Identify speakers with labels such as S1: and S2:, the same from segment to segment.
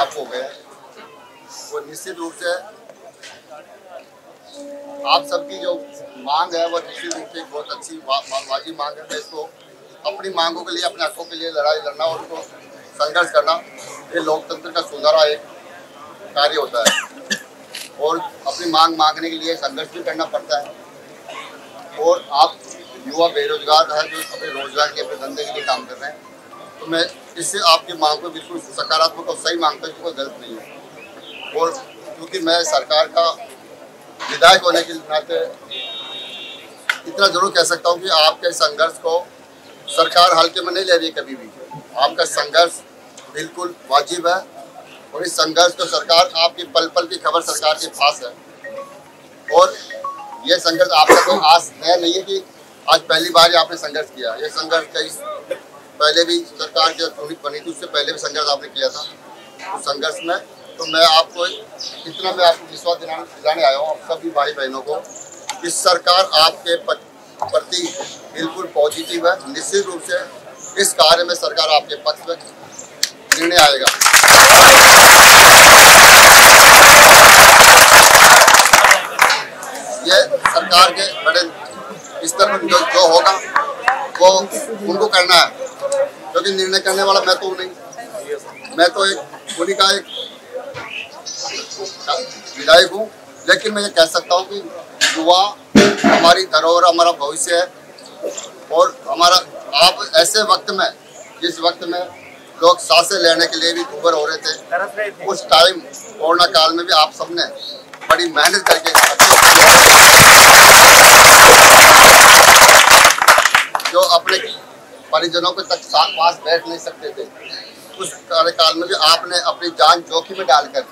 S1: आपको हो हैं। वो निश्चित रूप से आप सबकी जो मांग है, वो निश्चित रूप से बहुत अच्छी वाजिब मांग है। इसको अपनी मांगों के लिए, अपने हकों के लिए लड़ाई लड़ना और उनको संघर्ष करना, ये लोकतंत्र का सुनहरा एक कार्य होता है। और अपनी मांग मांगने के लिए संघर्ष भी करना पड़ता है। और आप युवा बेरोजगार है जो अपने रोज़गार के, अपने धंधे के लिए काम कर रहे हैं तो मैं इससे आपकी मांग को बिल्कुल सकारात्मक और सही माँगता हूँ कोई गलत नहीं है। और क्योंकि मैं सरकार का विधायक होने के नाते इतना ज़रूर कह सकता हूँ कि आपके संघर्ष को सरकार हल्के में नहीं ले रही कभी भी। आपका संघर्ष बिल्कुल वाजिब है और इस संघर्ष को सरकार आपकी पल पल की खबर सरकार के पास है। और यह संघर्ष आपका कोई आस नया नहीं है कि आज पहली बार ही आपने संघर्ष किया। ये संघर्ष कई पहले भी सरकार जो यूनिट बनी थी उससे पहले भी संघर्ष आपने किया था? उस संघर्ष में? तो मैं आपको इतना मैं आपको विश्वास दिलाने दिलाने आया हूँ आप सभी भाई बहनों को कि सरकार आपके प्रति बिल्कुल पॉजिटिव है। निश्चित रूप से इस कार्य में सरकार आपके पक्ष में निर्णय आएगा। ये सरकार के बड़े स्तर पर जो, जो होगा वो उनको करना है। क्योंकि निर्णय करने वाला मैं तो हूँ नहीं। मैं तो एक उन्हीं का एक विधायक हूँ लेकिन मैं ये कह सकता हूँ कि युवा हमारी धरोहर हमारा भविष्य है और हमारा आप ऐसे वक्त में जिस वक्त में लोग साँसें लेने के लिए भी दूबर हो रहे थे उस टाइम कोरोना काल में भी आप सबने बड़ी मेहनत करके जो अपने परिजनों के तक साथ पास बैठ नहीं सकते थे। उस कार्यकाल में भी आपने अपनी जान जोखिम में डालकर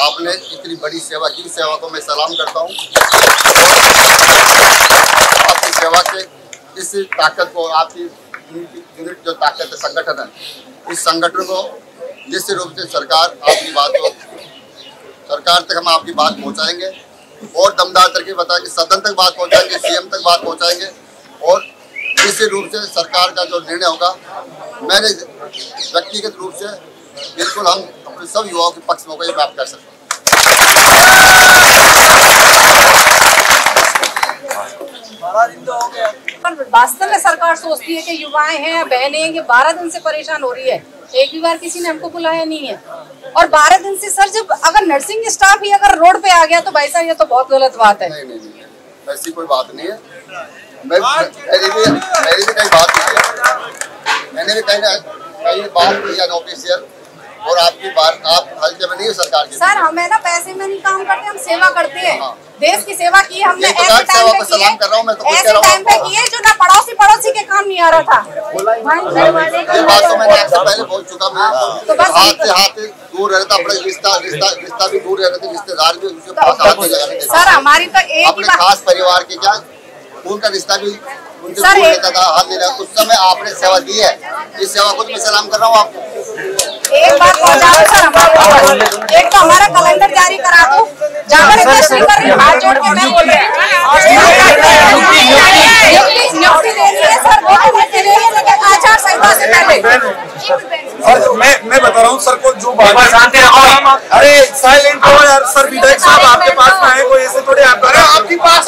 S1: आपने इतनी बड़ी सेवा की। सेवा को मैं सलाम करता हूँ। आपकी सेवा के इस ताकत को आपकी यूनिट जो ताकत है, संगठन है, इस संगठन को निश्चित रूप से सरकार आपकी बात को सरकार तक हम आपकी बात पहुँचाएँगे। और दमदार तरीके बताएँगे सदन तक बात पहुंचाएँगे, सीएम तक बात पहुँचाएँगे। और निश्चित रूप से सरकार का जो निर्णय होगा मैंने व्यक्तिगत रूप से बिल्कुल हम अपने सब युवाओं के पक्ष में ये बात कर सकते
S2: वास्तव में सरकार सोचती है कि युवाएँ हैं बहनें हैं कि बारह दिन से परेशान हो रही है। एक भी बार किसी ने हमको बुलाया नहीं है। और बारह दिन से सर जब अगर नर्सिंग स्टाफ ही अगर रोड पे आ गया तो भाई साहब ये तो बहुत गलत बात है।
S1: नहीं नहीं नहीं ऐसी कोई बात नहीं है। मैं मेरी भी मेरी भी कई बात नहीं है मैंने भी कहीं कई बात की है ऑफिशियल और आपकी बात आप हल्के में नहीं हो सरकार की
S2: सर हमें ना पैसे में नहीं काम करते हम सेवा करते हैं। देश की सेवा की हमने
S1: तो
S2: ऐसे टाइम पे
S1: सलाम कर रहा हूँ, मैं तो
S2: ऐसे
S1: हूँ
S2: टाइम पे किए जो ना पड़ोसी पड़ोसी के काम नहीं आ रहा था।
S1: ये बात तो मैंने आपसे पहले बोल चुका मैं
S2: तो बस
S1: हाथ से हाथ दूर रहता अपना रिश्ता रिश्ता रिश्ता भी दूर रहते रिश्तेदार भी उसके पास हाथ में
S2: सर हमारी तो एक ही
S1: अपने खास परिवार के क्या उनका रिश्ता भी
S2: सर,
S1: दूर था हाथ उस समय आपने सेवा दी है। इस सेवा को तो मैं सलाम कर रहा हूँ आपको।
S2: एक बात पहुँचा सर हमारे एक तो हमारा कैलेंडर जारी करा दो। कर हाथ जोड़ के मैं बोल रही हूँ। नियुक्ति देनी है सर दो महीने के लिए लेकिन आचार संहिता से पहले।
S3: और मैं मैं बता रहा हूँ सर को जो बात अरे साइलेंट हो यार सर विधायक साहब आपके पास में आए कोई ऐसे थोड़े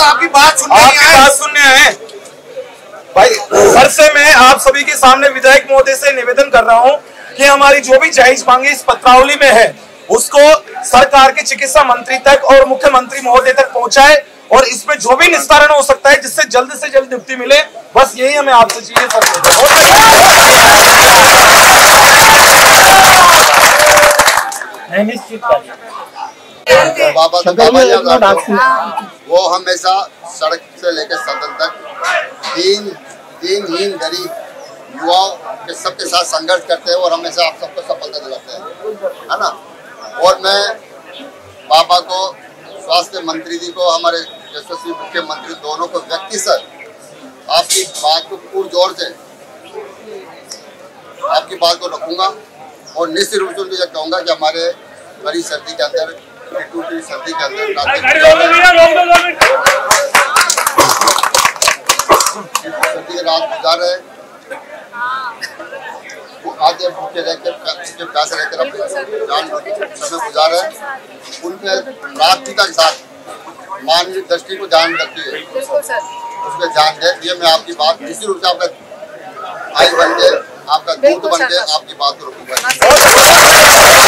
S3: आपके बात सुनने आपकी बात सुनने आए भाई सर से मैं आप सभी के सामने विधायक महोदय से निवेदन कर रहा हूँ कि हमारी जो भी जायज़ मांगे इस पत्रावली में है उसको सरकार के चिकित्सा मंत्री तक और मुख्यमंत्री महोदय तक पहुँचाए और इसमें जो भी निस्तारण हो सकता है जिससे जल्द से जल्द नियुक्ति मिले बस यही हमें आपसे चाहिए सर
S1: बाबा वो हमेशा सड़क से लेकर सदन तक दीन दीनहीन गरीब युवाओं के सबके साथ संघर्ष करते हैं और हमेशा आप सबको सफलता दिलाते हैं, है ना? और मैं बाबा को, स्वास्थ्य मंत्री जी को, हमारे यशस्वी मुख्यमंत्री दोनों को व्यक्ति सर, आपकी बात को पूर्ण ज़ोर से, आपकी बात को रखूँगा और निश्चित रूप से यह कहूँगा कि हमारे बड़ी सर्दी के अंदर टूटी सर्दी के अंदर रात गुजार रहे वो आगे भूखे रहकर भूखे प्यासे रहकर अपने जान समय गुजारे उनके प्राथमिकता के साथ मानवीय दृष्टि को ध्यान रखती है उसमें ध्यान दें ये मैं आपकी बात निश्चित रूप से आपका आई बन के आपका
S2: बिल्कुल
S1: बन
S2: सर।
S1: आपकी बात को रखूँगा
S2: हाँ।